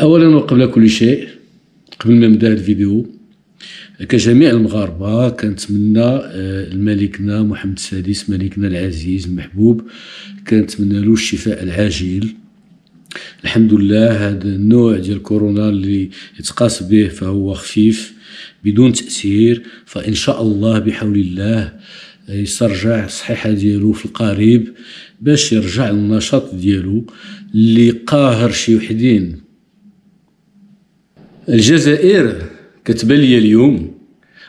اولا وقبل كل شيء قبل ما نبدأ الفيديو كجميع المغاربة كنتمنى آه، لملكنا محمد السادس ملكنا العزيز المحبوب كنتمنى له الشفاء العاجل. الحمد لله هذا النوع ديال كورونا اللي يتقاس به فهو خفيف بدون تأثير فإن شاء الله بحول الله يسترجع الصحيحه ديالو في القريب باش يرجع للنشاط ديالو اللي قاهر شي وحدين. الجزائر كتبان ليا اليوم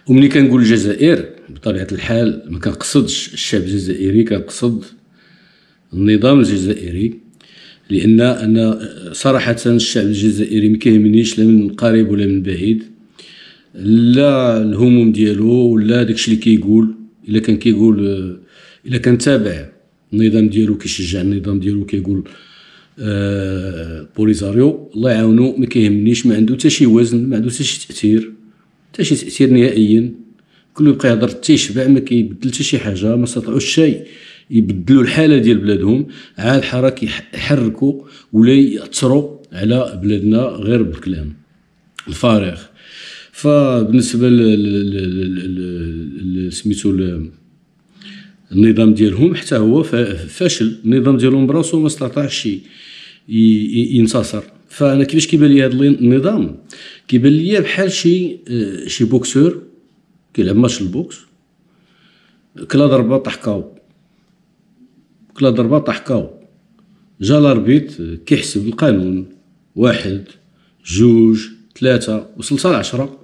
وملي كنقول الجزائر بطبيعة الحال ما كنقصدش الشعب الجزائري كنقصد النظام الجزائري لأن أنا صراحة الشعب الجزائري ما كيهمنيش لا من قريب ولا من بعيد لا الهموم ديالو ولا داكشي اللي كيقول. إلا كان كيقول إلا كان تابع النظام ديالو كيشجع النظام ديالو كيقول آه بوليزاريو الله يعاونو ما كيهمنيش ما عنده حتى شي وزن ما عنده حتى شي تأثير. حتى شي تأثير نهائيا. كله يبقى يهضر تيشبع ما كيبدل حتى شي حاجة ما استطاعوش شيء يبدلوا الحالة ديال بلادهم. عاد الحراك يحركوا ولا يأثروا على بلادنا غير بالكلام. الفارغ. فبالنسبة سميتو النظام ديالهم حتى هو فاشل. النظام ديالهم براسو ما استطاعش ينتصر فانا كيفاش كيبان لي هذا النظام كيبان لي بحال شي شي boxeur كيلعب match ال boxe كلا ضربه طاح KO كلا ضربه طاح KO جا l'arbitre كيحسب القانون واحد جوج ثلاثة وصل حتى لعشرة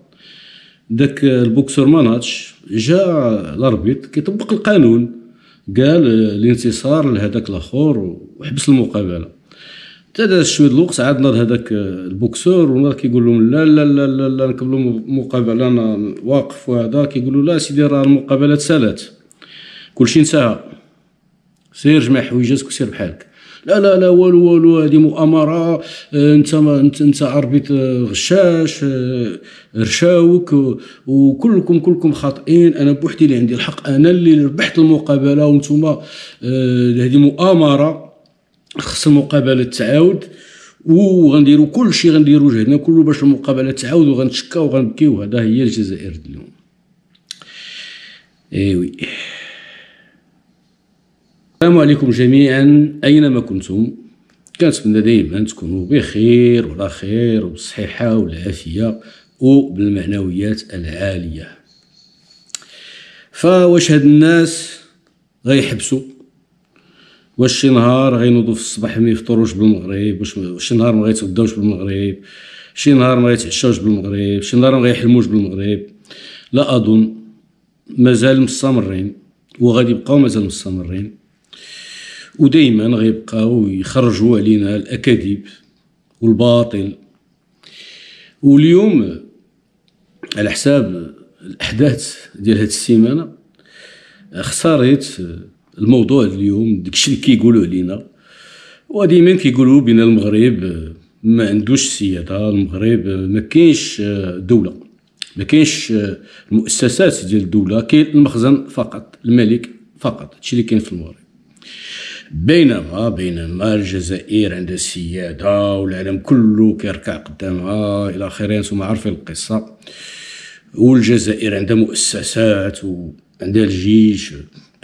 داك ال boxeur ما ناضش جا l'arbitre كيطبق القانون قال الانتصار لهذاك الآخر وحبس المقابله حتى شوية الوقت عاد ناض هذاك ال boxeur وناض كيقول لهم لا لا لا لا, لا نكملوا مقابلة أنا واقف وهذا كيقولوا لا سيدي راه المقابلة تسالات. كلشي انتهى. سير جمع حويجاتك وسير بحالك. لا لا لا والو والو هذه مؤامرة آه، انت ما انت انت اربيط آه، غشاش آه، رشاوك وكلكم كلكم خاطئين. أنا بوحدي اللي عندي الحق أنا اللي ربحت المقابلة وأنتم هذه مؤامرة. خص المقابله تعاود وغنديروا كل شيء غنديروا جهدنا كله باش المقابله تعاود وغنتشكاو وغنبكيو هذا هي الجزائر اليوم. ايوي السلام عليكم جميعا أينما كنتم؟ كنتمنى دائما تكونوا بخير وعلى خير وبالصحه والعافية وبالمعنويات العالية. فواش هاد الناس غيحبسوا؟ واش شي نهار غينوضوا في الصباح ما يفطروش بالمغرب؟ واش شي نهار ما غيتغداوش بالمغرب؟ شي نهار ما غيتعشاوش بالمغرب؟ شي نهار ما غيحلموش بالمغرب؟ لا أظن. مازال مستمرين. وغادي يبقاو مازال مستمرين. ودائما غيبقاو يخرجوا علينا الأكاذيب والباطل. واليوم على حساب الأحداث ديال هاد السيمانة اختاريت الموضوع اليوم داكشي اللي كيقولوا علينا وديما كيقولوا بين المغرب ما عندوش سيادة المغرب ما كاينش دولة. ما كاينش المؤسسات ديال الدولة كاين المخزن فقط الملك فقط هادشي اللي كاين في المغرب. بينما بينما الجزائر عندها السيادة والعالم كله كيركع قدامها إلى آخره أنتم عارفين القصة. والجزائر عندها مؤسسات وعندها الجيش.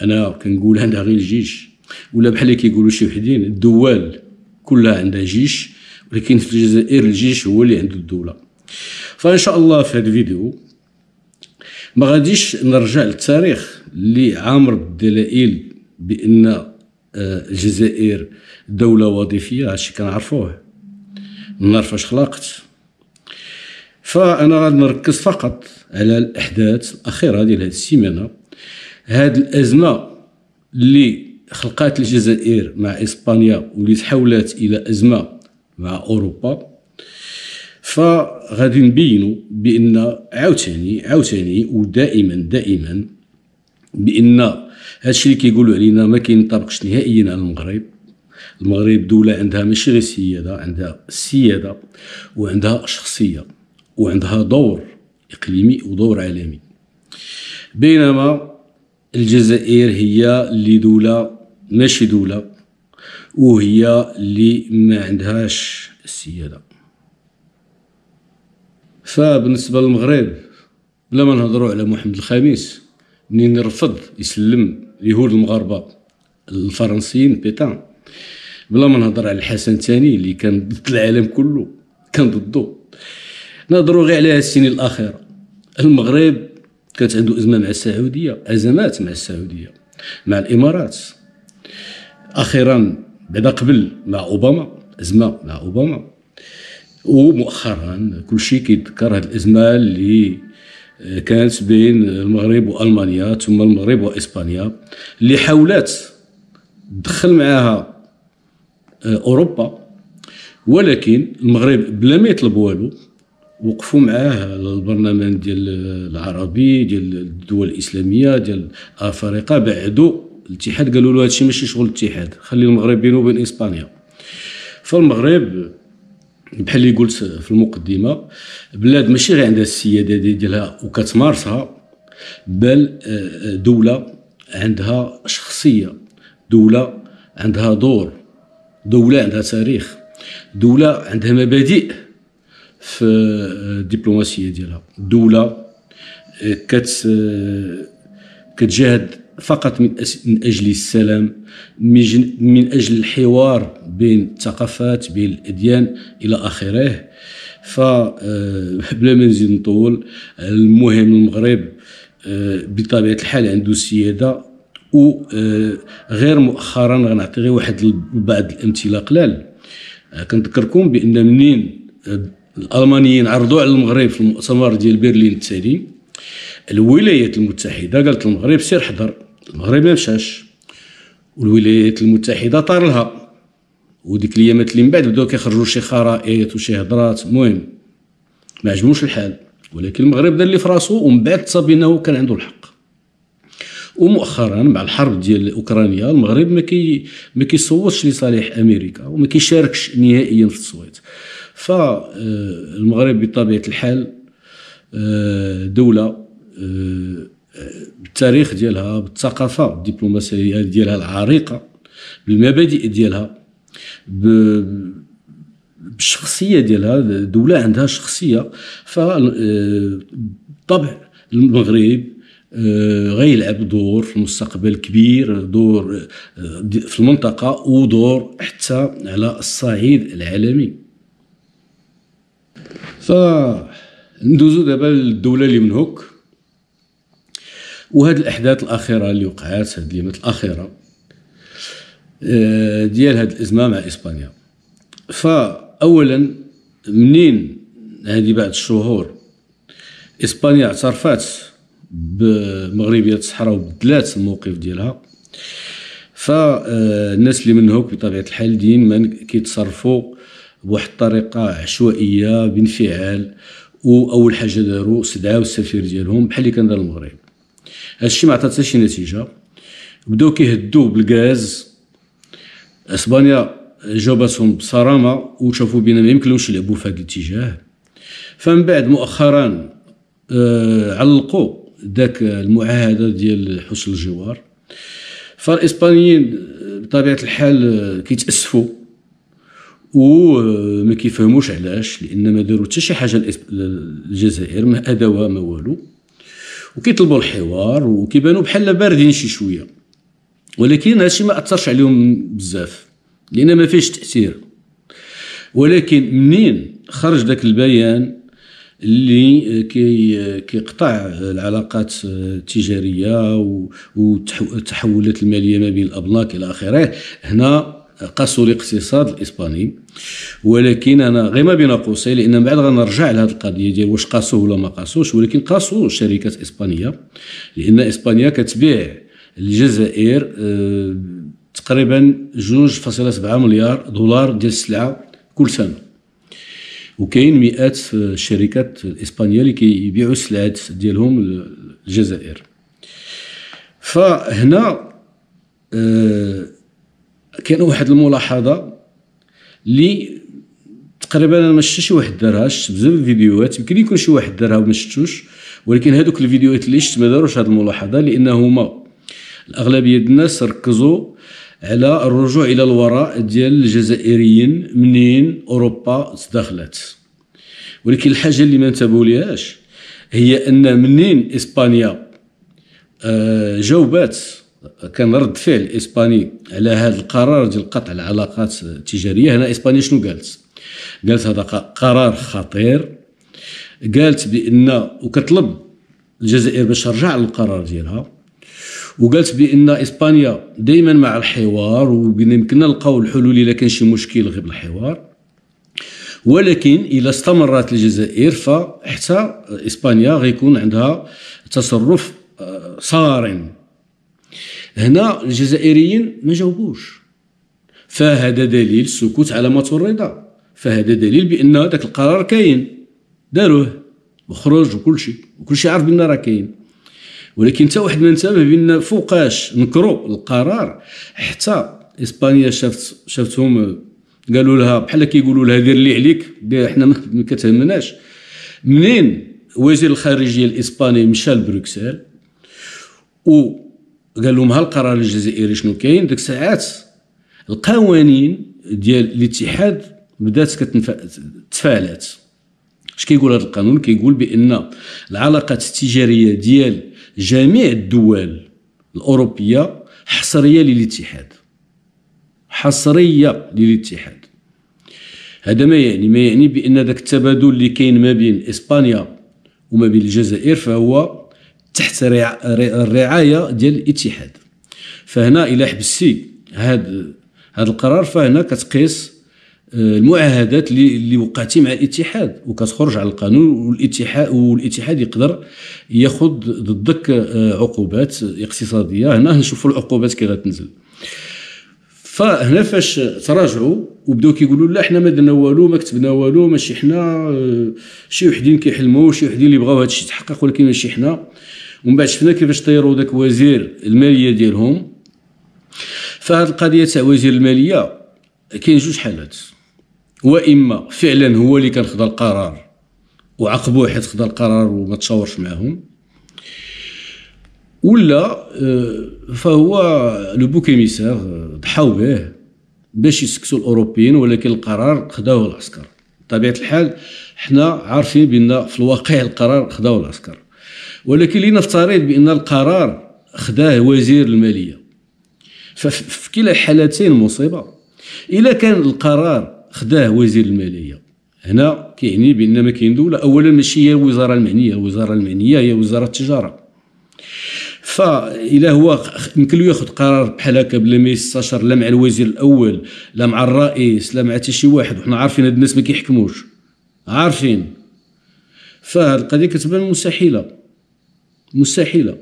أنا كنقول عندها غير الجيش. ولا بحال اللي كيقولوا شي وحدين الدول كلها عندها جيش ولكن في الجزائر الجيش هو اللي عنده الدولة. فإن شاء الله في هذا الفيديو ما غاديش نرجع للتاريخ اللي عامر بالدلائل بأن آه، الجزائر دولة وظيفية هادشي كنعرفوه. النار فاش خلقت. فأنا غادي نركز فقط على الأحداث الأخيرة ديال هاد السيمانة. هاد الأزمة اللي خلقات الجزائر مع إسبانيا واللي تحولت إلى أزمة مع أوروبا فغادي نبينوا بأن عاوتاني عاوتاني ودائما دائما بأن هادشي اللي كيقولوا علينا ما كينطبقش نهائيا على المغرب. المغرب دولة عندها ماشي غير سيادة عندها سيادة وعندها شخصية وعندها دور إقليمي ودور عالمي. بينما الجزائر هي اللي دولة ماشي دولة وهي اللي ما عندهاش السيادة. فبالنسبة للمغرب بلا ما نهضروا على محمد الخامس منين رفض يسلم اليهود المغاربة الفرنسيين بيتان. بلا ما نهضر على الحسن الثاني اللي كان ضد العالم كله كان ضده. نهضروا غير على السنين الأخيرة. المغرب كانت عنده أزمة مع السعودية أزمات مع السعودية مع الإمارات. أخيرا بعدا قبل مع أوباما أزمة مع أوباما. ومؤخرا كل شيء كيتذكر هذه الأزمة اللي كانت بين المغرب وألمانيا ثم المغرب وإسبانيا اللي حاولت تدخل معاها آه، أوروبا. ولكن المغرب بلا ما يطلب والو. وقفوا معاه البرلمان ديال العربي ديال الدول الإسلامية ديال أفريقيا بعدوا الاتحاد. قالوا له هادشي ماشي شغل الاتحاد خلي المغرب بينه وبين إسبانيا. فالمغرب بحال اللي قلت في المقدمة بلاد ماشي غير عندها السيادة ديالها وكتمارسها بل آه، دولة عندها شخصية دولة عندها دور دولة عندها تاريخ دولة عندها مبادئ. في الدبلوماسيه ديالها دوله آه، كت آه، كتجاهد فقط من, أجل السلام من أجل الحوار بين الثقافات بين الاديان إلى اخره ف آه، بلا ما نزيد نطول المهم المغرب آه، بطبيعه الحال عنده السيادة وغير آه، مؤخرا غنعطي غير واحد بعض الامثله قلال كنذكركم بأن منين الألمانيين عرضوا على المغرب في المؤتمر ديال برلين التالي. الولايات المتحدة قالت المغرب سير حضر المغرب ما مشاش. والولايات المتحدة طار لها. وديك الأيامات اللي من بعد بداو كيخرجوا شي خرائط وشي هضرات. المهم ما عجبوش الحال. ولكن المغرب دار اللي في راسو ومن بعد تصاب انه كان عنده الحق. ومؤخرا مع الحرب ديال أوكرانيا المغرب ما كي ما كيصوتش لصالح أمريكا وما كيشاركش نهائيا في التصويت. فالمغرب بطبيعة الحال آه، دولة آه، بالتاريخ ديالها بالثقافة الدبلوماسيه ديالها العريقة بالمبادئ ديالها بالشخصية ديالها دوله عندها شخصية فبالطبع المغرب آه، غيلعب دور في المستقبل كبير دور آه، في المنطقة ودور حتى على الصعيد العالمي. فندوزو دابا للدولة اللي من هوك وهاد الأحداث الأخيرة اللي وقعات هاد الايامات الأخيرة آه، ديال هاد الإزمة مع إسبانيا. فاولا منين هذه بعد الشهور؟ إسبانيا اعترفت بمغربية الصحراء وبدلات الموقف ديالها. فالناس اللي من هوك بطبيعة الحال ديما كيتصرفوا بواحد الطريقة عشوائية بانفعال واول حاجة داروا استدعاو السفير ديالهم بحال اللي كان دار المغرب هادشي ما عطات شي نتيجة. بداو كيهدوا بالغاز. أسبانيا جاوباتهم بصرامة وشافوا بينا ما يمكنلهمش يلعبوا في هذا الاتجاه. فمن بعد مؤخرا آه علقوا ذاك المعاهدة ديال حسن الجوار. فالإسبانيين بطبيعة الحال كيتأسفوا. وما كيفهموش علاش لأن ما داروا حتى شي حاجة للجزائر ما ادوا ما والو. وكيطلبوا الحوار وكيبانوا بحال باردين شي شوية. ولكن هادشي ما أثرش عليهم بزاف لأن ما فيش تأثير. ولكن منين خرج داك البيان اللي كي كيقطع العلاقات التجارية والتحولات المالية ما بين الابناك إلى آخره؟ هنا قاسوا الاقتصاد الإسباني. ولكن أنا غير ما بين قوسين لأن من بعد غنرجع لهذه القضية ديال واش قاسوه ولا ما قاسوش ولكن قاسوا شركات إسبانية لأن إسبانيا كتبيع الجزائر آه، تقريبا 2.7 مليار دولار ديال السلعة كل سنة. وكاين مئات الشركات الإسبانية اللي كيبيعوا السلعات ديالهم للجزائر. فهنا كاين واحد الملاحظة اللي تقريبا أنا ما شفتش شي واحد شفت بزاف الفيديوهات. يمكن يكون شي واحد دارها وما شفتوش. ولكن هذوك الفيديوهات اللي شفت ما داروش هذه الملاحظة لأن هما الأغلبية ديال الناس ركزوا على الرجوع إلى الوراء ديال الجزائريين منين أوروبا تدخلت. ولكن الحاجة اللي ما انتبهوا ليهاش هي أن منين إسبانيا آه، جاوبات. كان رد فعل إسباني على هذا القرار ديال قطع العلاقات التجارية. هنا إسبانيا شنو قالت؟ قالت هذا قرار خطير. قالت بأن وكتطلب الجزائر باش ترجع للقرار ديالها. وقالت بأن إسبانيا دائما مع الحوار وبأن يمكننا نلقاو الحلول إلا كان شي مشكل غير بالحوار. ولكن اذا استمرت الجزائر فحتى إسبانيا غيكون عندها تصرف آه، صارم. هنا الجزائريين ما جاوبوش. فهذا دليل السكوت علامة الرضا. فهذا دليل بأن هذاك القرار كاين. داروه. وخرج وكل شيء. وكل شيء عارف بأن راه كاين. ولكن حتى واحد ما انتبه بأن فوقاش نكرو القرار. حتى إسبانيا شافت شافتهم قالوا لها بحال كيقولوا لها دير اللي عليك حنا ما كتهمناش. منين وزير الخارجية الإسباني مشى لبروكسل وقال لهم ها القرار الجزائري شنو كاين؟ ديك الساعات القوانين ديال الاتحاد بدات كتفعلات اش كيقول هذا القانون؟ كيقول بأن العلاقات التجارية ديال جميع الدول الأوروبية حصرية للاتحاد. حصرية للاتحاد. هذا ما يعني ما يعني بأن ذاك التبادل اللي كاين ما بين إسبانيا وما بين الجزائر فهو تحت الرعاية ديال الاتحاد. فهنا إلى حبستي هذا هذا القرار فهنا كتقيس آه، المعاهدات اللي اللي وقعتي مع الاتحاد وكتخرج على القانون والاتحاد والاتحاد يقدر ياخذ ضدك آه، عقوبات اقتصادية. هنا نشوفوا العقوبات كي غتنزل. فهنا فاش تراجعوا وبداو كيقولوا لا حنا ما درنا والو ما كتبنا والو ماشي حنا آه، شي وحدين كيحلموا شي وحدين اللي بغاو هذا الشيء يتحقق ولكن ماشي حنا. ومن بعد شفنا كيفاش طيروا ذاك وزير المالية ديالهم. فهاد القضية تاع وزير المالية كاين جوج حالات. وإما فعلا هو اللي كان خدا القرار وعاقبوه حيت خدا القرار وما تشاورش معاهم. ولا آه، فهو لو بوك ايميسير ضحاو به باش يسكتوا الأوروبيين ولكن القرار خداوه العسكر. بطبيعه الحال حنا عارفين بأن في الواقع القرار خداوه العسكر. ولكن لنفترض بأن القرار خداه وزير المالية. ففي كلا الحالتين مصيبة. اذا كان القرار خداه وزير المالية. هنا كيعني بأن ما كاين دوله اولا ماشي هي الوزارة المعنيه الوزاره المعنيه هي وزارة التجارة. فإلا هو يمكن له يأخذ قرار بحال هكا بلا ما يستشر لا مع الوزير الأول لا مع الرئيس لا مع حتى شي واحد. وحنا عارفين هاد الناس ما كيحكموش. عارفين. فهاد القضية كتبان مستحيلة. مستحيلة.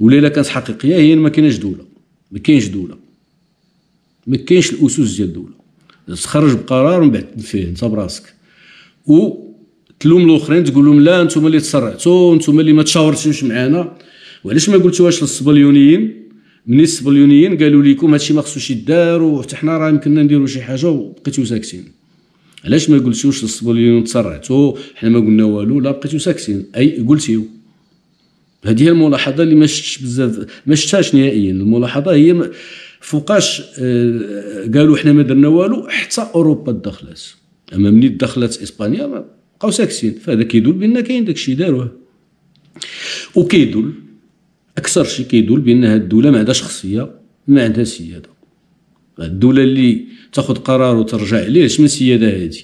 ولا إلا كانت حقيقية هي ما كايناش دولة. ما كاينش دولة. ما كاينش الأسس ديال الدولة. تخرج بقرار ومن بعد فيه انت براسك. و تلوم الأخرين تقول لهم لا أنتم اللي تسرعتوا أنتم اللي ما تشاورتوش معنا وعلاش ما قلتوهاش للصبليونيين؟ من الصبليونيين قالوا لكم هادشي ما خصوش يدار وحتى حنا راه يمكننا نديروا شي حاجة وبقيتو ساكتين. علاش ما قلتوش للصبليونيين تسرعتوا حنا ما قلنا والو لا بقيتو ساكتين. أي قلتيو. هذه هي الملاحظة اللي ما شفتش بزاف ما شفتهاش نهائيا. الملاحظة هي فوقاش آه، قالوا حنا ما درنا والو حتى أوروبا دخلت. أما منين دخلت إسبانيا بقاو ساكتين. فهذا كيدل بأن كاين داكشي داروه. وكيدل أكثر شيء كيدل بأن هذه الدولة ما عندهاش شخصيه ما عندها سيادة. الدولة اللي تاخذ قرار وترجع عليه اش من سياده هذه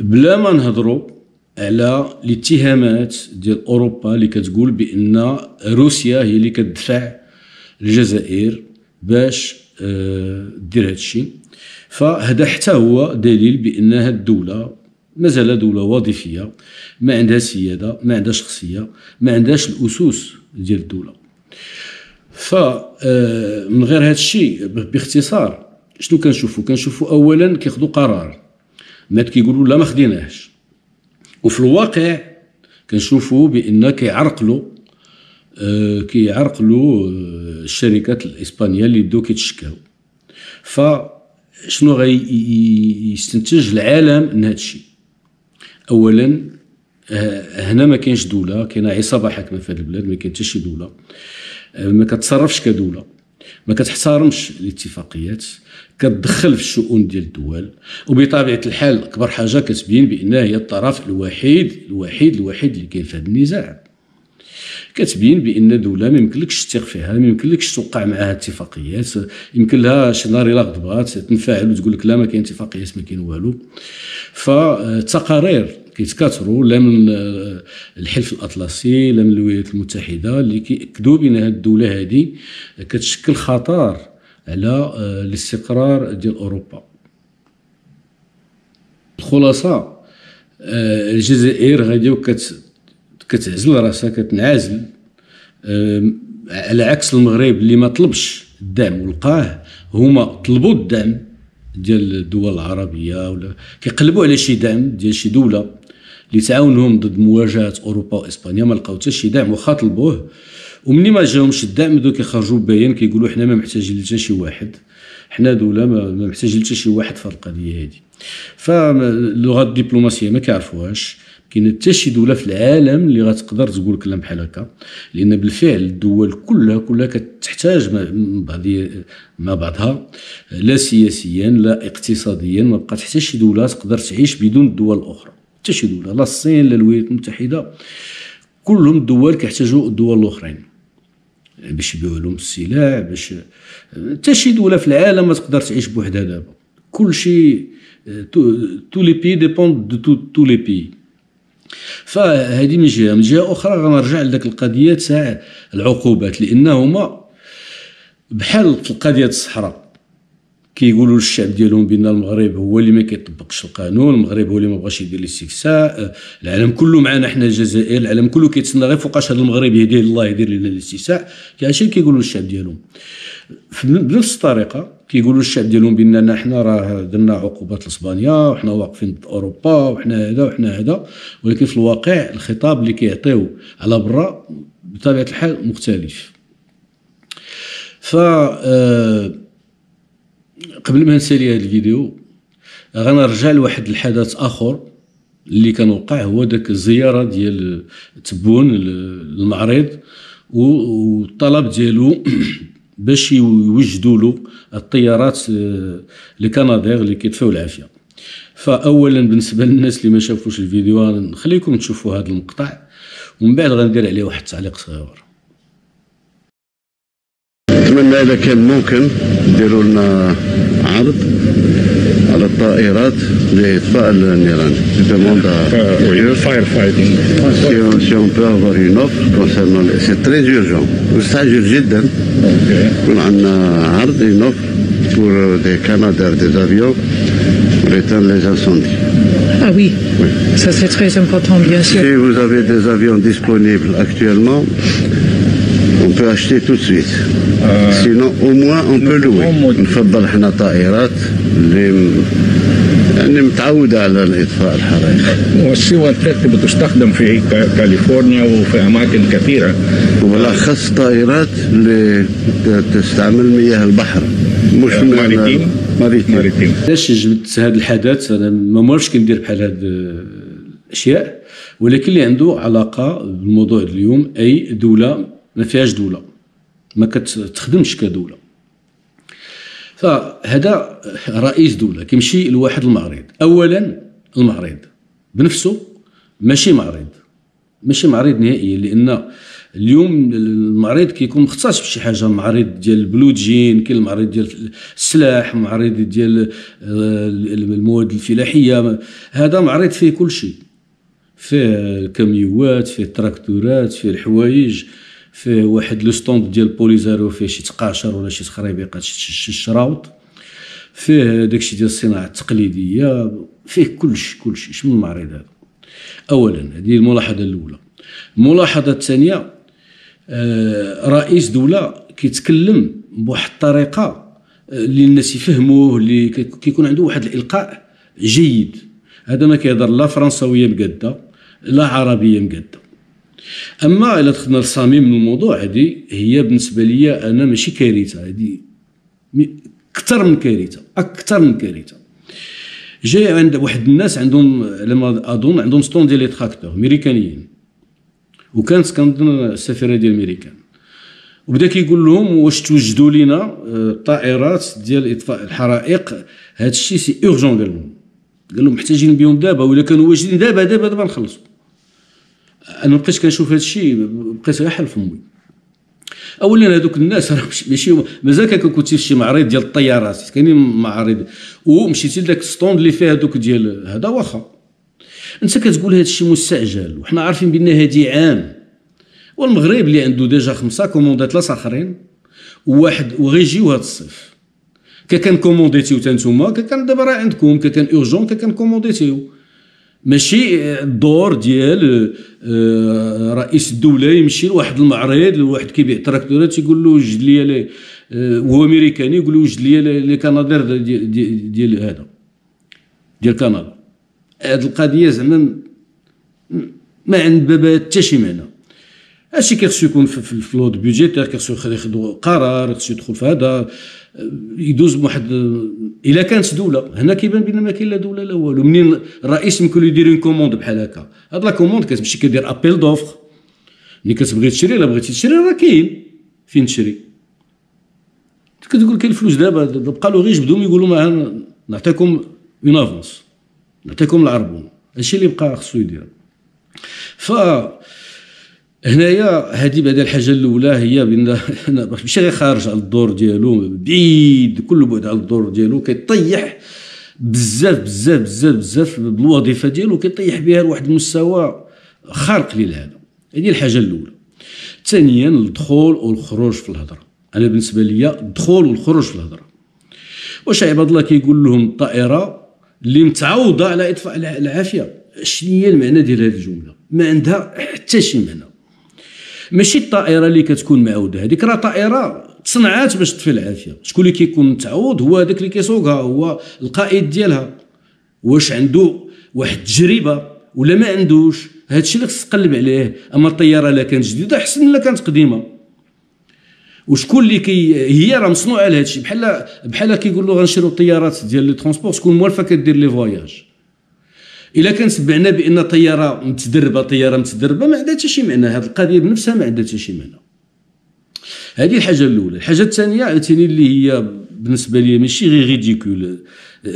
بلا ما نهضروا على الاتهامات ديال أوروبا اللي كتقول بأن روسيا هي اللي كتدفع الجزائر باش آه، دير هذا الشيء. فهذا حتى هو دليل بأن هذه الدولة مازال دولة وظيفية ما عندها سيادة ما عندها شخصية ما عندهاش الأسس ديال الدولة. ف آه، من غير هذا الشيء باختصار شنو كنشوفوا كنشوفوا اولا كياخذوا قرار. مات كيقولوا لا ما خديناهش. وفي الواقع كنشوفوا بان كيعرقلوا آه، كيعرقلوا آه، الشركات الإسبانية اللي بداو كيتشكاو. فشنو غيستنتج العالم من هذا الشيء؟ اولا هنا ما كاينش دولة كاينة عصابة حاكمة في هذا البلاد ما كاين حتى شي دولة. ما كتصرفش كدولة. ما كتحترمش الاتفاقيات كتدخل في الشؤون ديال الدول وبطبيعة الحال أكبر حاجة كتبين بأنها هي الطرف الوحيد الوحيد الوحيد اللي كاين في هذا النزاع. كتبين بأن دولة ما يمكنلكش تثيق فيها ما يمكنلكش توقع معها اتفاقيات يمكن لها شي نهار الا غضبات تنفعل وتقول لك لا ما كاين اتفاقيات ما كاين والو. فالتقارير كيتكاثروا لا من الحلف الأطلسي لا من الولايات المتحدة اللي كيأكدوا بأن هذه الدولة هذه كتشكل خطر على آه، الاستقرار ديال أوروبا. الخلاصة آه، الجزائر غادي كتعزل راسها كتنعزل على عكس المغرب اللي ما طلبش الدعم ولقاه هما طلبوا الدعم ديال الدول العربية ولا كيقلبوا على شي دعم ديال شي دولة. اللي تعاونهم ضد مواجهة أوروبا وإسبانيا. ما لقاو حتى شي دعم واخا طلبوه. ومني ما جاهمش الدعم بداو كيخرجوا بيان كيقولوا حنا ما محتاجين حتى شي واحد. حنا دوله ما محتاجين حتى شي واحد في القضية هذه فاللغة الدبلوماسية ما كيعرفوهاش. كاين حتى شي دولة في العالم اللي غتقدر تقول كلام بحال هكا. لأن بالفعل الدول كلها كلها كتحتاج مع بعضها. لا سياسيا لا اقتصاديا ما بقات حتى شي دولة تقدر تعيش بدون الدول الاخرى حتى شي دوله لا الصين لا الولايات المتحدة كلهم الدول كيحتاجوا الدول الأخرين باش يبيعوا لهم السلاح باش حتى شي دوله في العالم ما تقدر تعيش بوحدها دابا. كل شيء tous les pays dépendent de tous les pays. فهذه من جهة. من جهة أخرى غنرجع لذاك القضية تاع العقوبات لأنهما بحال في القضية الصحراء. كيقولوا للشعب ديالهم بأن المغرب هو اللي ما كيطبقش القانون المغرب هو اللي ما بغاش يدير الاستكساء العالم كله معنا حنا الجزائر العالم كله كيتسنى غير فوقاش هذا المغرب يهديه الله يدير لنا الاستكساء كاع كيقولوا للشعب ديالهم. بنفس الطريقة كيقولوا للشعب ديالهم باننا حنا راه درنا عقوبات لإسبانيا وحنا واقفين ضد أوروبا وحنا هذا وحنا هذا. ولكن في الواقع الخطاب اللي كيعطيو على برا بطبيعة الحال مختلف. ف آه، قبل ما نسالي هذا الفيديو غنرجع لواحد الحدث آخر اللي كان وقع هو داك الزيارة ديال تبون للمعرض والطلب ديالو باش يوجدوا له الطيارات آه، لكنادير اللي كيدفعوا العافية. فاولا بالنسبة للناس اللي ما شافوش الفيديو نخليكم تشوفوا هذا المقطع ومن بعد غندير عليه واحد التعليق صغير. نتمنى إذا كان ممكن ديروا لنا عرض على الطائرات لاطفاء النيران demande à firefighting si on, si on peut avoir une offre concernant c'est très urgent مستعجل جدا يكون عندنا عرض une offre pour des canadairs des avions pour éteindre les incendies Ah oui, oui. ça c'est très important bien sûr. Si vous avez des avions disponibles actuellement, on peut acheter tout de suite. Euh, Sinon, au moins, on peut louer. نفضل إحنا طائرات اللي يعني متعودة على إطفاء الحرائق. والسوى التي بتستخدم في كاليفورنيا وفي أماكن كثيرة. وبالأخص طائرات اللي تستعمل مياه البحر. مش ماريتيم ماريتيم. ماريتيم. علاش جبت هذا الحدث أنا ما موالفش كندير بحال هاد الأشياء ولكن اللي عنده علاقة بالموضوع اليوم أي دولة ما فيهاش دولة. ما كتخدمش كدولة. فهذا رئيس دولة كيمشي لواحد المعرض. اولا المعرض. بنفسه ماشي معرض. ماشي معرض نهائيا لأن اليوم المعرض كيكون مختص بشي حاجة. معرض ديال البلوجين كاين المعرض ديال السلاح معرض ديال المواد الفلاحية. هذا معرض فيه كل شيء. فيه الكاميوات فيه التراكتورات فيه الحوايج. فيه واحد le stand ديال بوليزاريو فيه شي تقاشر ولا شي تخريبيقات شي شراوط فيه داكشي ديال الصناعة التقليدية فيه كلشي كلشي من المعرض هذا؟ اولا هذه الملاحظة الأولى. الملاحظة الثانية آه رئيس دولة كيتكلم بواحد الطريقة آه، اللي الناس يفهموه اللي كيكون عنده واحد الإلقاء جيد. هذا ما كيهضر لا فرنساويه مقاده لا عربيه مقاده أما إلا دخلنا للصميم الموضوع هذه هي بالنسبة لي أنا ماشي كارثة هذه أكثر من كارثة أكثر من كارثة. جاي عند واحد الناس عندهم لما أظن عندهم stand ديال les tracteurs أمريكانيين وكانت كنظن السفيرة ديال امريكان وبدا كيقول لهم واش توجدوا لنا آه، طائرات ديال إطفاء الحرائق هذا الشيء c'est urgent قال لهم. قال لهم محتاجين بهم دابا ولا كانوا واجدين دابا دابا دابا نخلصوا. أنا بقيت كنشوف هذا الشيء بقيت غير حل فمي. اولا هذوك الناس راه ماشي مازال كان كنتي في شي معرض ديال الطيارات كاينين معارض. ومشيتي لذاك ستوند اللي فيه هذوك ديال هذا واخا. أنت كتقول هذا الشيء مستعجل وحنا عارفين بان هذه عام. والمغرب اللي عنده ديجا خمسة كوموندات لاص اخرين وواحد وغيجيو هذا الصيف. كا كان كومونديتيو تا نتوما كا كان دابا راه عندكم كا كان اورجون كا كان كومونديتيو. ماشي الدور ديال آه، رئيس الدولة يمشي لواحد المعرض لواحد كيبيع تراكتورات يقول له وجد لي وهو أمريكاني يقول له وجد لي لي كنادير ديال, ديال هذا ديال كندا. هذه القضية زعما ما عند بابا حتى شي معنى. هادشي كيخصو يكون في الفلود بيجيتير كيخصو ياخذوا قرار خصو يدخل في هذا يدوز بواحد الا كانت دوله هنا كيبان بان ما كاين لا دوله لا والو منين الرئيس يمكن له يدير une commande بحال هكا هاد la commande كتمشي كدير appel d'offres ملي كتبغي تشري الا بغيتي تشري راه كاين فين تشري كتقول كاين الفلوس دابا بقى له غير يجبدهم يقولوا ما نعطيكم une avance نعطيكم العربون هادشي اللي بقى خصو يدير ف هنايا هذه بعد الحاجة الأولى هي بأن ماشي غير خارج على الدور ديالو بعيد كل بعد على الدور ديالو كيطيح بزاف بزاف بزاف بزاف بالوظيفه ديالو كيطيح بها لواحد المستوى خارق للهذا هذه الحاجة الأولى. ثانيا الدخول والخروج في الهضرة. أنا بالنسبة لي الدخول والخروج في الهضرة. واش عباد الله كيقول لهم الطائره اللي متعوضه على إطفاء العافية؟ شنو هي المعنى ديال هذه الجملة؟ ما عندها حتى شي معنى. ماشي الطائرة اللي كتكون معودة. هذيك راه طائرة تصنعات باش تطفي العافية. شكون اللي كيكون متعود هو هذاك اللي كيسوقها هو القائد ديالها. واش عنده واحد التجربة ولا ما عندوش؟ هذا الشيء اللي خصك تقلب عليه. أما الطيارة لا كانت جديدة أحسن من كانت قديمة. وشكون اللي كي هي راه مصنوعة لهذا الشيء بحال بحال كيقول له غنشريو الطيارات ديال les transports شكون موالفة كدير les voyages. إلا كان سمعنا بأن طيارة متدربة طيارة متدربة ما عندها حتى شي معنى. هذه القضية بنفسها ما عندها حتى شي معنى. هذه الحاجة الأولى. الحاجة الثانية عاوتاني اللي هي بالنسبة لي ماشي غير ريديكول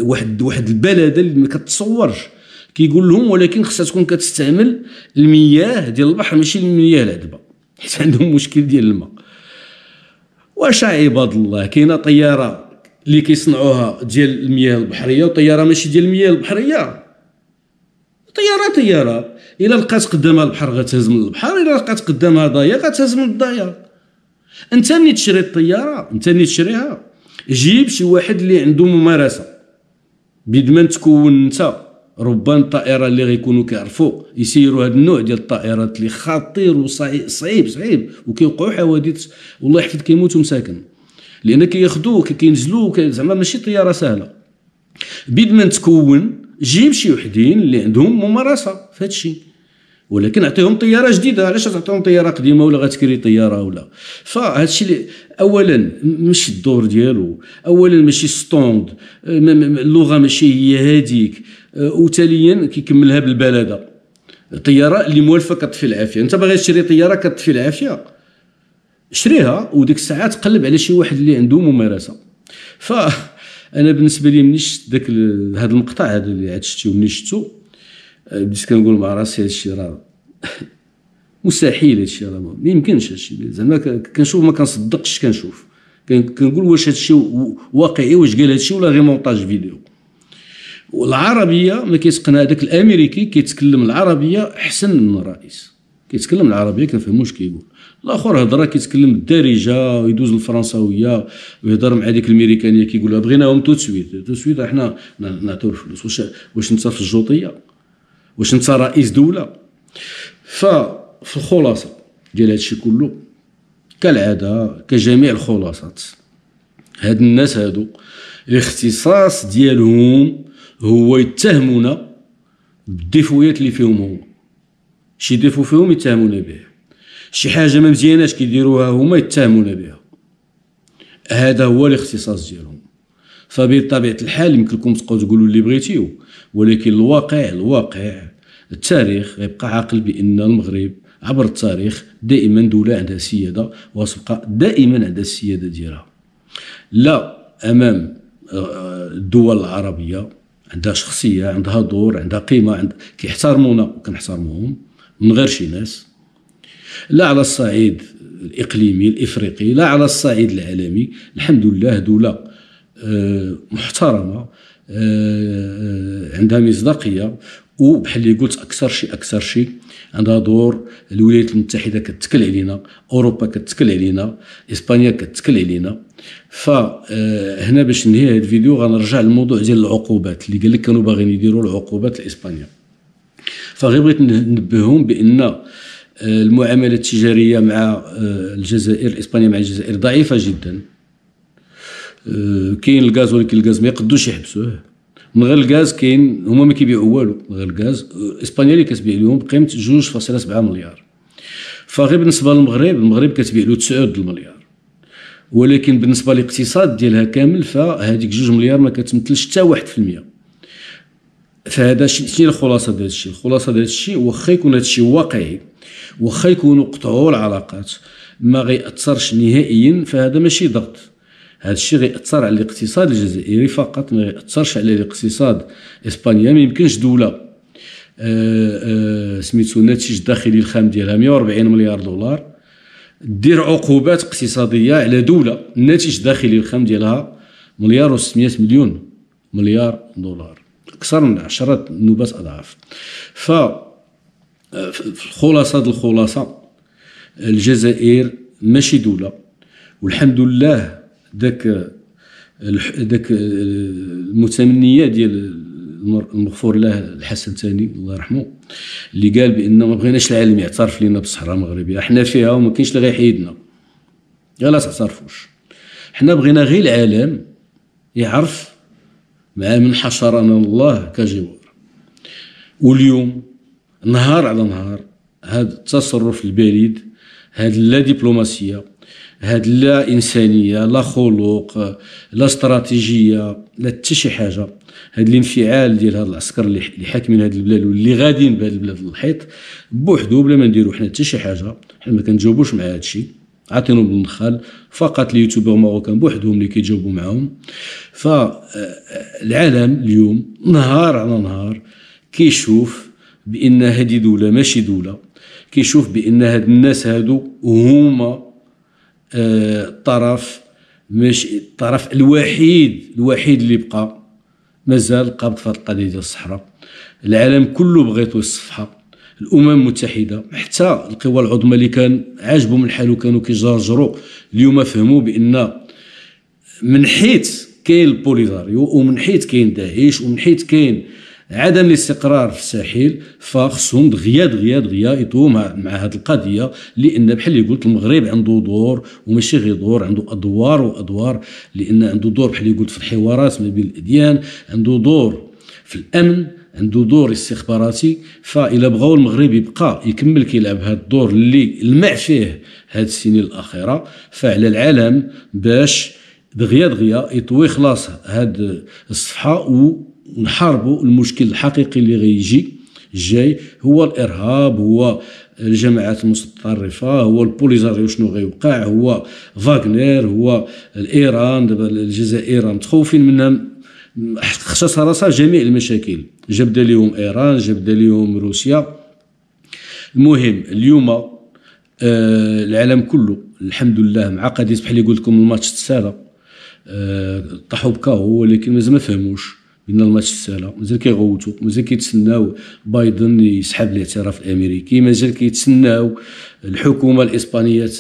واحد واحد البلده اللي ما كتصورش. كيقول لهم ولكن خصها تكون كتستعمل المياه ديال البحر ماشي المياه العذبة. حيت عندهم مشكل ديال الماء. واش عباد الله؟ كاينة طيارة اللي كيصنعوها ديال المياه البحرية وطيارة ماشي ديال المياه البحرية. طيارة طيارة. إلا لقات قدامها البحر غتهز من البحر إلا لقات قدامها ضايا غتهز من الضايا أنت ملي تشري الطيارة؟ أنت ملي تشريها؟ جيب شي واحد اللي عنده ممارسة. بيد ما تكون أنت ربما الطائرة اللي غيكونوا كيعرفوا. يسيروا هذا النوع ديال الطائرات اللي خطير وصعيب صعيب صعيب. وكيوقعوا حوادث. والله يحفظ كيموتوا مساكن. لأن كياخذوه كينزلوا زعما ماشي طيارة سهلة. بيد ما تكون جيب شي وحدين اللي عندهم ممارسة في هذا الشيء ولكن اعطيهم طيارة جديدة. علاش تعطيهم طيارة قديمة ولا غتكري طيارة ولا فهذا الشيء اولا ماشي الدور ديالو. اولا ماشي ستوند. اللغة ماشي هي هذيك وثانيا كيكملها بالبلدة. طيارة اللي موالفة كطفي العافية. أنت باغي تشري طيارة كطفي العافية. شريها وديك الساعات قلب على شي واحد اللي عنده ممارسة. ف أنا بالنسبة لي ملي شفت داك هذا المقطع هذا اللي عاد شفتو ملي شفتو آه، بديت كنقول مع راسي هذا الشيء راه مستحيل هذا الشيء راه ما يمكنش هذا الشيء زعما كنشوف ما كنصدقش كنشوف. كنقول واش هذا الشيء واقعي واش قال هذا الشيء ولا غير مونتاج فيديو. والعربية ما كيتقنها هذاك الأمريكي كيتكلم العربية أحسن من الرئيس. كيتكلم العربية كنفهمو واش كيقول. الآخر هضرة كيتكلم بالدارجه ويدوز الفرنساوية ويهضر مع ديك الميريكانية كيقول لها بغيناهم tout de suite. tout de suite إحنا نعطيو الفلوس واش واش انت في الجوطية؟ واش انت رئيس دولة؟ ففي الخلاصة ديال هادشي كله كالعادة كجميع الخلاصات هاد الناس هادو الاختصاص ديالهم هو يتهمونا بال défaut يات اللي فيهم هما. شي défaut فيهم يتهمونا به شي حاجة ما مزياناش كيديروها هما يتهمونا بها. هذا هو الاختصاص ديالهم. فبطبيعة الحال يمكن لكم تبقاو تقولوا اللي بغيتيو ولكن الواقع الواقع التاريخ غيبقى عاقل بأن المغرب عبر التاريخ دائما دولة عندها سيادة وستبقى دائما عندها السيادة ديالها. لا أمام آه، الدول العربية عندها شخصية عندها دور عندها قيمة عند كيحترمونا وكنحترموهم من غير شي ناس. لا على الصعيد الإقليمي الإفريقي لا على الصعيد العالمي الحمد لله دولة آه، محترمة آه، عندها مصداقية وبحال اللي قلت أكثر شيء أكثر شيء عندها دور الولايات المتحدة كتكل علينا أوروبا كتكل علينا إسبانيا كتكل علينا. فهنا باش ننهي هذا الفيديو غنرجع للموضوع ديال العقوبات اللي قال لك كانوا باغيين يديروا العقوبات لإسبانيا. فغير بغيت ننبههم بأن آه، المعاملة التجارية مع آه، الجزائر إسبانيا مع الجزائر ضعيفة جدا. آه، كاين الغاز ولكن الغاز ما يقدوش يحبسوه. من غير الغاز كاين هما ما كيبيعوا والو من غير الغاز. إسبانيا اللي كتبيع لهم بقيمه 2.7 مليار. فغير بالنسبة للمغرب المغرب كتبيع له 9 المليار. ولكن بالنسبة للاقتصاد ديالها كامل فهذيك 2 مليار ما كتمثلش حتى 1% فهذا شنو الخلاصة ديال الشيء؟ الخلاصة ديال الشيء واخا يكون هذا الشيء واقعي. واخا يكونوا قطعوا العلاقات ما غيأثرش نهائيا فهذا ماشي ضغط. هذا الشيء غيأثر على الاقتصاد الجزائري فقط ما غيأثرش على الاقتصاد إسبانيا ما يمكنش دولة. آه، آه، سميتو الناتج الداخلي الخام ديالها 140 مليار دولار. دير عقوبات اقتصادية على دولة الناتج الداخلي الخام ديالها مليار و600 مليون مليار دولار. أكثر من عشرة نوبات أضعاف. ف الخلاصة الخلاصة الجزائر ماشي دولة. والحمد لله ذاك ذاك المتمنية ديال المغفور له الحسن الثاني الله يرحمه اللي قال بأن ما بغيناش العالم يعترف لنا بالصحراء المغربيه حنا فيها وما كاينش اللي غيحيدنا لا تعترفوش حنا بغينا غير العالم يعرف مع من حشرنا الله كجوار. واليوم نهار على نهار هذا التصرف البريد هذه لا دبلوماسيه هاد لا إنسانية لا خلق لا استراتيجية لا حتى شي حاجة. هاد الانفعال ديال هاد العسكر اللي حاكمين هاد البلاد واللي غاديين بهاد البلاد للحيط بوحدو بلا ما نديرو حنا حتى شي حاجة حنا ما كنجاوبوش مع هادشي عاطينهم بالنخال فقط les youtubeurs marocains بوحدهم اللي كيجاوبوا معاهم. فالعالم اليوم نهار على نهار كيشوف بإن هذه دوله ماشي دوله كيشوف بإن هاد الناس هادو هما الطرف مش الطرف الوحيد الوحيد اللي بقى مازال قابض في القضية ديال الصحراء. العالم كله بغيتو الصفحه الأمم المتحدة حتى القوى العظمى اللي كان عاجبهم الحال وكانوا كيجرجروا اليوم فهموا بإن من حيث كاين البوليزاريو ومن حيث كاين داعش ومن حيث كاين عدم الاستقرار في الساحل فخصهم دغيا دغيا دغيا يطووا مع, هذه القضية لأن بحال اللي قلت المغرب عنده دور وماشي غير دور عنده أدوار وأدوار لأن عنده دور بحال اللي قلت في الحوارات ما بين الأديان عنده دور في الأمن عنده دور استخباراتي فإلا بغاو المغرب يبقى يكمل كيلعب هذا الدور اللي لمع فيه هذه السنين الأخيرة فعلى العالم باش دغيا دغيا يطوي خلاص هاد الصفحة ونحاربوا المشكل الحقيقي اللي غيجي جاي هو الإرهاب هو الجماعات المتطرفه هو البوليزاريو شنو غيوقع هو فاغنر هو الإيران. دابا الجزائر متخوفين منها. خصها راسها جميع المشاكل. جبد لهم إيران جبد لهم روسيا. المهم اليوم آه العالم كله الحمد لله مع قضية بحال اللي قلت لكم الماتش تسالى آه طاحوا بكاهو ولكن مازال ما فهموش. بان الماتش سهله مازال كيغوتوا مازال كيتسناو بايدن يسحب الاعتراف الأمريكي مازال كيتسناو الحكومة الإسبانية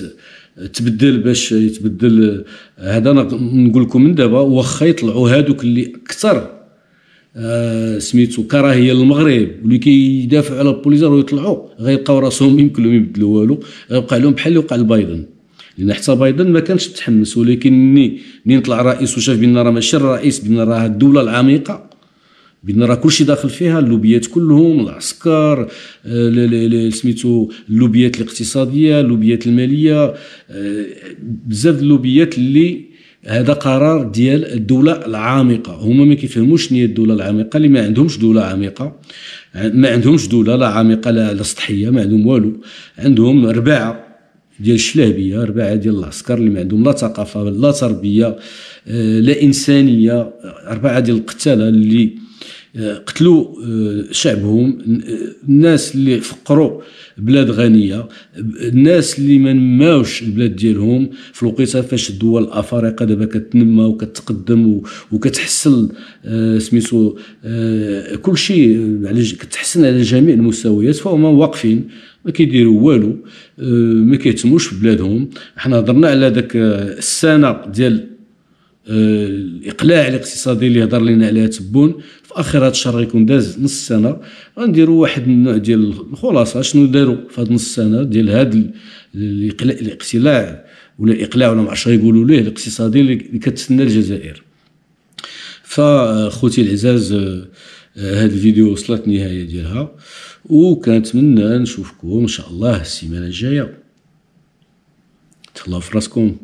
تبدل باش يتبدل هذا أنا نقول لكم من دابا واخا يطلعوا هادوك اللي أكثر آه سميتو كراهية للمغرب واللي كيدافعوا على البوليزار ويطلعوا غيلقاو راسهم يمكن لهم يبدلوا والو غيبقى لهم بحال اللي وقع لبايدن لأن حتى بايدن ما كانش متحمس ولكن ملي طلع رئيس وشاف بان راه ماشي الرئيس بان راه الدولة العميقة بان راه كلشي داخل فيها اللوبيات كلهم العسكر آه، سميتو اللوبيات الاقتصادية اللوبيات المالية آه، بزاف اللوبيات اللي هذا قرار ديال الدولة العامقه هما ما كيفهموش شنو هي الدولة العامقه اللي ما عندهمش دولة عامقه ما عندهمش دولة لا لا, لا سطحية ما عندهم والو عندهم رباعة. ديال الشلابية رباعه ديال العسكر اللي ما عندهم لا ثقافة لا تربية آه، لا إنسانية اربعه ديال القتالة اللي قتلوا آه، شعبهم الناس اللي فقروا بلاد غنية الناس اللي ما نماوش البلاد ديالهم. في الوقيته فاش الدول الأفارقة دابا كتنمى وكتقدم وكتحسن آه، سميتو آه، كل شيء على كتحسن على جميع المستويات فهما واقفين. ما كيديروا والو ما كيهتموش ببلادهم حنا هضرنا على ذاك السنة ديال الإقلاع الاقتصادي اللي هضر لنا عليها تبون. في آخر هذا الشهر غيكون داز نص سنة. غنديروا واحد النوع ديال الخلاصة. شنو داروا في هذا نص سنة؟ ديال هذا الاقتلاع ولا الاقلاع ولا ما عرفتش يقولوا ليه الاقتصادي اللي كتسنى الجزائر. فخوتي العزاز هذا الفيديو وصلت النهايه ديالها. وكنتمنى نشوفكم إن شاء الله السيمانة الجاية. تهلاو في راسكم